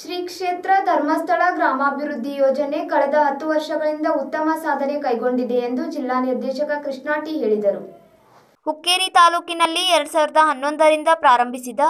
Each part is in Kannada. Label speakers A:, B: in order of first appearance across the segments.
A: ಶ್ರೀ ಕ್ಷೇತ್ರ ಧರ್ಮಸ್ಥಳ ಗ್ರಾಮಾಭಿವೃದ್ಧಿ ಯೋಜನೆ ಕಳೆದ ಹತ್ತು ವರ್ಷಗಳಿಂದ ಉತ್ತಮ ಸಾಧನೆ ಕೈಗೊಂಡಿದೆ ಎಂದು ಜಿಲ್ಲಾ ನಿರ್ದೇಶಕ ಕೃಷ್ಣಾಟಿ ಹೇಳಿದರು.
B: ಹುಕ್ಕೇರಿ ತಾಲೂಕಿನಲ್ಲಿ ಎರಡ್ ಸಾವಿರದ ಹನ್ನೊಂದರಿಂದ ಪ್ರಾರಂಭಿಸಿದ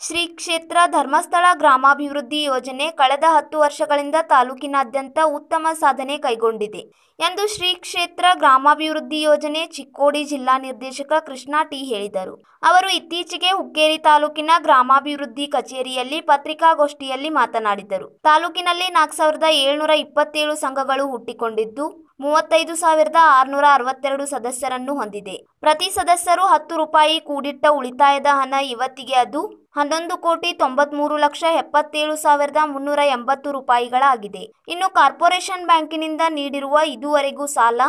B: ಶ್ರೀ ಕ್ಷೇತ್ರ ಧರ್ಮಸ್ಥಳ ಗ್ರಾಮಾಭಿವೃದ್ಧಿ ಯೋಜನೆ ಕಳೆದ ಹತ್ತು ವರ್ಷಗಳಿಂದ ತಾಲೂಕಿನಾದ್ಯಂತ ಉತ್ತಮ ಸಾಧನೆ ಕೈಗೊಂಡಿದೆ ಎಂದು ಶ್ರೀ ಕ್ಷೇತ್ರ ಗ್ರಾಮಾಭಿವೃದ್ಧಿ ಯೋಜನೆ ಚಿಕ್ಕೋಡಿ ಜಿಲ್ಲಾ ನಿರ್ದೇಶಕ ಕೃಷ್ಣ ಟಿ ಹೇಳಿದರು. ಅವರು ಇತ್ತೀಚೆಗೆ ಹುಕ್ಕೇರಿ ತಾಲೂಕಿನ ಗ್ರಾಮಾಭಿವೃದ್ಧಿ ಕಚೇರಿಯಲ್ಲಿ ಪತ್ರಿಕಾಗೋಷ್ಠಿಯಲ್ಲಿ ಮಾತನಾಡಿದರು. ತಾಲೂಕಿನಲ್ಲಿ ನಾಲ್ಕು ಸಾವಿರದ ಏಳ್ನೂರ ಇಪ್ಪತ್ತೇಳು ಸಂಘಗಳು ಹುಟ್ಟಿಕೊಂಡಿದ್ದು ಮೂವತ್ತೈದು ಸಾವಿರದ ಆರುನೂರ ಅರವತ್ತೆರಡು ಸದಸ್ಯರನ್ನು ಹೊಂದಿದೆ. ಪ್ರತಿ ಸದಸ್ಯರು ಹತ್ತು ರೂಪಾಯಿ ಕೂಡಿಟ್ಟ ಉಳಿತಾಯದ ಹಣ. ಇವತ್ತಿಗೆ ಅದು ಹನ್ನೊಂದು ಕೋಟಿ ತೊಂಬತ್ಮೂರು ಲಕ್ಷ ಎಪ್ಪತ್ತೇಳು ಸಾವಿರದ ಮುನ್ನೂರ ಎಂಬತ್ತು ರೂಪಾಯಿಗಳಾಗಿದೆ. ಇನ್ನು ಕಾರ್ಪೊರೇಷನ್ ಬ್ಯಾಂಕಿನಿಂದ ನೀಡಿರುವ ಇದುವರೆಗೂ ಸಾಲ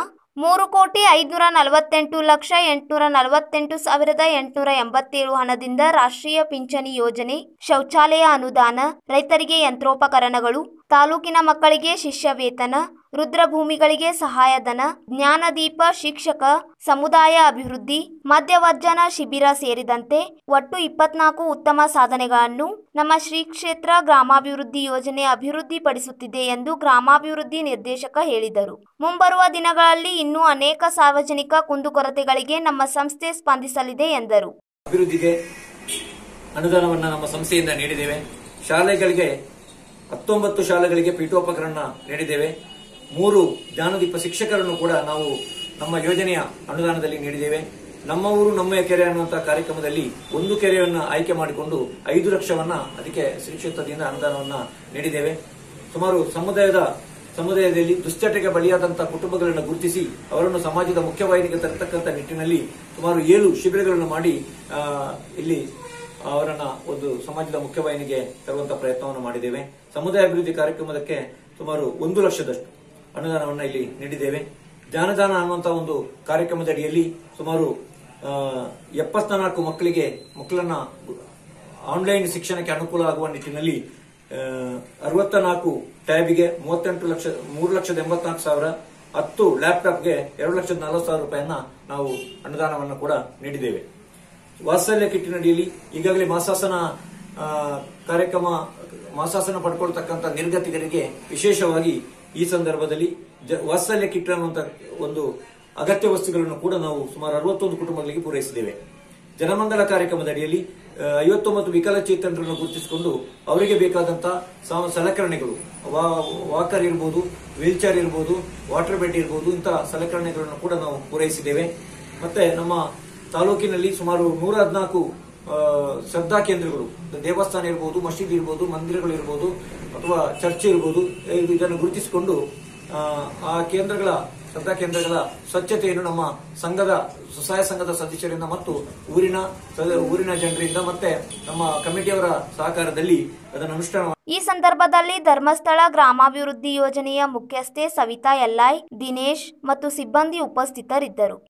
B: ಮೂರು ಕೋಟಿ ಐದುನೂರ ನಲವತ್ತೆಂಟು ಲಕ್ಷ ಎಂಟುನೂರ ನಲವತ್ತೆಂಟು ಸಾವಿರದ ಎಂಟುನೂರ ಎಂಬತ್ತೇಳು ಹಣದಿಂದ ರಾಷ್ಟ್ರೀಯ ಪಿಂಚಣಿ ಯೋಜನೆ, ಶೌಚಾಲಯ ಅನುದಾನ, ರೈತರಿಗೆ ಯಂತ್ರೋಪಕರಣಗಳು, ತಾಲೂಕಿನ ಮಕ್ಕಳಿಗೆ ಶಿಷ್ಯ ವೇತನ ರುದ್ರಭೂಮಿಗಳಿಗೆ ಸಹಾಯಧನ ಜ್ಞಾನದೀಪ, ಶಿಕ್ಷಕ, ಸಮುದಾಯ ಅಭಿವೃದ್ಧಿ ಮಧ್ಯವರ್ಜನ ಶಿಬಿರ ಸೇರಿದಂತೆ ಒಟ್ಟು ಇಪ್ಪತ್ನಾಲ್ಕು ಉತ್ತಮ ಸಾಧನೆಗಳನ್ನು ನಮ್ಮ ಶ್ರೀ ಕ್ಷೇತ್ರ ಗ್ರಾಮಾಭಿವೃದ್ಧಿ ಯೋಜನೆ ಅಭಿವೃದ್ಧಿಪಡಿಸುತ್ತಿದೆ ಎಂದು ಗ್ರಾಮಾಭಿವೃದ್ಧಿ ನಿರ್ದೇಶಕ ಹೇಳಿದರು. ಮುಂಬರುವ ದಿನಗಳಲ್ಲಿ ಇನ್ನೂ ಅನೇಕ ಸಾರ್ವಜನಿಕ ಕುಂದುಕೊರತೆಗಳಿಗೆ ನಮ್ಮ ಸಂಸ್ಥೆ ಸ್ಪಂದಿಸಲಿದೆ ಎಂದರು.
C: ಅಭಿವೃದ್ಧಿಗೆ ಅನುದಾನವನ್ನು ನಮ್ಮ ಸಂಸ್ಥೆಯಿಂದ ನೀಡಿದ್ದೇವೆ. ಶಾಲೆಗಳಿಗೆ ಹತ್ತೊಂಬತ್ತು ಶಾಲೆಗಳಿಗೆ ಪೀಠೋಪಕರಣ ನೀಡಿದ್ದೇವೆ. ಮೂರು ಜ್ಞಾನದೀಪ ಶಿಕ್ಷಕರನ್ನು ಕೂಡ ನಾವು ನಮ್ಮ ಯೋಜನೆಯ ಅನುದಾನದಲ್ಲಿ ನೀಡಿದ್ದೇವೆ. ನಮ್ಮ ಊರು, ನಮ್ಮ ಕೆರೆ ಅನ್ನುವಂತಹ ಕಾರ್ಯಕ್ರಮದಲ್ಲಿ ಒಂದು ಕೆರೆಯನ್ನು ಆಯ್ಕೆ ಮಾಡಿಕೊಂಡು ಐದು ಲಕ್ಷವನ್ನ ಅದಕ್ಕೆ ಶ್ರೀ ಕ್ಷೇತ್ರದಿಂದ ಅನುದಾನವನ್ನ ನೀಡಿದ್ದೇವೆ. ಸುಮಾರು ಸಮುದಾಯದ, ಸಮುದಾಯದಲ್ಲಿ ದುಶ್ಚಟಕ್ಕೆ ಬಲಿಯಾದಂತಹ ಕುಟುಂಬಗಳನ್ನು ಗುರುತಿಸಿ ಅವರನ್ನು ಸಮಾಜದ ಮುಖ್ಯವಾಹಿನಿಗೆ ತರತಕ್ಕಂಥ ನಿಟ್ಟಿನಲ್ಲಿ ಸುಮಾರು ಏಳು ಶಿಬಿರಗಳನ್ನು ಮಾಡಿ ಇಲ್ಲಿ ಅವರನ್ನ ಒಂದು ಸಮಾಜದ ಮುಖ್ಯವಾಹಿನಿಗೆ ತರುವಂತಹ ಪ್ರಯತ್ನವನ್ನು ಮಾಡಿದ್ದೇವೆ. ಸಮುದಾಯ ಅಭಿವೃದ್ಧಿ ಕಾರ್ಯಕ್ರಮದಕ್ಕೆ ಸುಮಾರು ಒಂದು ಲಕ್ಷದಷ್ಟು. ಅನುದಾನವನ್ನು ಇಲ್ಲಿ ನೀಡಿದ್ದೇವೆ. ಜಾನದಾನ ಅನ್ನುವಂತಹ ಒಂದು ಕಾರ್ಯಕ್ರಮದ ಅಡಿಯಲ್ಲಿ ಸುಮಾರು ಎಪ್ಪತ್ನಾಲ್ಕು ಮಕ್ಕಳಿಗೆ ಮಕ್ಕಳನ್ನ ಆನ್ಲೈನ್ ಶಿಕ್ಷಣಕ್ಕೆ ಅನುಕೂಲ ಆಗುವ ನಿಟ್ಟಿನಲ್ಲಿ ಅರವತ್ತ ನಾಲ್ಕು ಟ್ಯಾಬಿಗೆ ಮೂವತ್ತೆಂಟು ಲಕ್ಷ, ಮೂರು ಲಕ್ಷದ ಎಂಬತ್ನಾಲ್ಕು ಸಾವಿರ, ಹತ್ತು ಲ್ಯಾಪ್ಟಾಪ್ಗೆ ಎರಡು ಲಕ್ಷದ ನಲವತ್ತು ಸಾವಿರ ರೂಪಾಯಿಯನ್ನ ನಾವು ಅನುದಾನವನ್ನು ಕೂಡ ನೀಡಿದ್ದೇವೆ. ವಾತ್ಸಲ್ಯ ಕಿಟ್ಟಿನಡಿಯಲ್ಲಿ ಈಗಾಗಲೇ ಮಾಸಾಸನ ಕಾರ್ಯಕ್ರಮ, ಮಾಸಾಸನ ಪಡ್ಕೊಳ್ತಕ್ಕಂಥ ನಿರ್ಗತಿಕರಿಗೆ ವಿಶೇಷವಾಗಿ ಈ ಸಂದರ್ಭದಲ್ಲಿ ವಾತ್ಸಲ್ಯ ಕಿಟ್ ಅನ್ನುವಂತ ಒಂದು ಅಗತ್ಯ ವಸ್ತುಗಳನ್ನು ಕೂಡ ನಾವು ಸುಮಾರು ಅರವತ್ತೊಂದು ಕುಟುಂಬಗಳಿಗೆ ಪೂರೈಸಿದ್ದೇವೆ. ಜನಮಂಗಲ ಕಾರ್ಯಕ್ರಮದ ಅಡಿಯಲ್ಲಿ ಆ, ಐವತ್ತೊಂಬತ್ತು ವಿಕಲಚೇತನರನ್ನು ಗುರುತಿಸಿಕೊಂಡು ಅವರಿಗೆ ಬೇಕಾದಂತಹ ಸಲಕರಣೆಗಳು ವಾಕರ್ ಇರ್ಬೋದು ವೀಲ್ ಚೇರ್ ಇರ್ಬೋದು ವಾಟರ್ ಬೆಡ್ ಇರ್ಬೋದು ಇಂತಹ ಸಲಕರಣೆಗಳನ್ನು ಕೂಡ ನಾವು ಪೂರೈಸಿದ್ದೇವೆ. ಮತ್ತೆ ನಮ್ಮ ತಾಲೂಕಿನಲ್ಲಿ ಸುಮಾರು ನೂರ ಹದಿನಾಲ್ಕು ಶ್ರದ್ಧಾ ಕೇಂದ್ರಗಳು ದೇವಸ್ಥಾನ ಇರ್ಬೋದು ಮಸೀದಿ ಇರ್ಬೋದು ಮಂದಿರಗಳು ಇರ್ಬೋದು ಅಥವಾ ಚರ್ಚ್ ಇರ್ಬೋದು ಇದು- ಇದನ್ನು ಗುರುತಿಸಿಕೊಂಡು ಆ, ಕೇಂದ್ರಗಳ ಶ್ರದ್ಧಾ ಕೇಂದ್ರಗಳ ಸ್ವಚ್ಛತೆಯನ್ನು ನಮ್ಮ ಸಂಘದ ಸ್ವಸಹಾಯ ಸಂಘದ ಸದಸ್ಯರಿಂದ ಮತ್ತು ಊರಿನ ಊರಿನ ಜನರಿಂದ ಮತ್ತೆ ನಮ್ಮ ಕಮಿಟಿಯವರ ಸಹಕಾರದಲ್ಲಿ ಅದನ್ನು ಅನುಷ್ಠಾನ
B: ಈ ಸಂದರ್ಭದಲ್ಲಿ ಧರ್ಮಸ್ಥಳ ಗ್ರಾಮಾಭಿವೃದ್ಧಿ ಯೋಜನೆಯ ಮುಖ್ಯಸ್ಥೆ ಸವಿತಾ ಎಲ್ಲಾಯ್ ದಿನೇಶ್ ಮತ್ತು ಸಿಬ್ಬಂದಿ ಉಪಸ್ಥಿತರಿದ್ದರು.